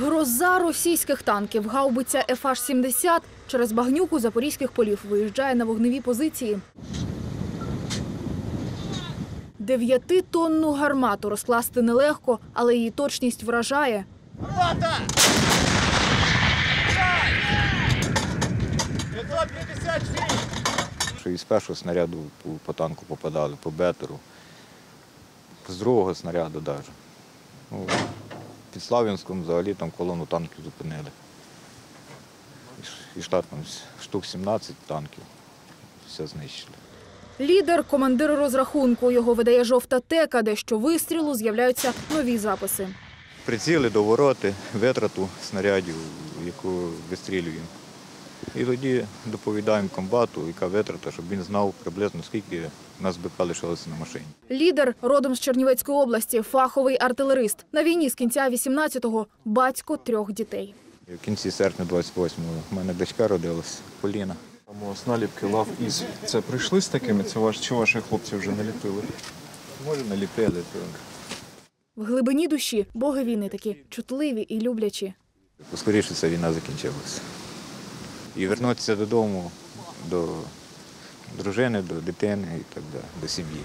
Гроза російських танків, гаубиця ФH-70 через багнюку запорізьких полів виїжджає на вогневі позиції. Дев'ятитонну гармату розкласти нелегко, але її точність вражає. Що із першого снаряду по, по танку попадали, по бетеру, з другого снаряду навіть. Під Слав'янськом взагалі там колону танків зупинили. І штат там штук 17 танків. Все знищили. Лідер, командир розрахунку. Його видає жовта тека, де що вистрілу з'являються нові записи. Приціли до вороти, витрату снарядів, яку вистрілюємо. І тоді доповідаємо комбату, яка витрата, щоб він знав приблизно скільки нас БК лишилося на машині. Лідер родом з Чернівецької області, фаховий артилерист. На війні з кінця 18-го батько трьох дітей. В кінці серпня 28-го в мене дочка родилась, Поліна. Там наліпки лав із. Це прийшли з такими? Це ваш чи ваші хлопці вже наліпили? Може, наліпили. То... В глибині душі боги війни такі чутливі і люблячі. Поскоріше ця війна закінчилася. І вернутися додому, до дружини, до дитини і так далі, до сім'ї.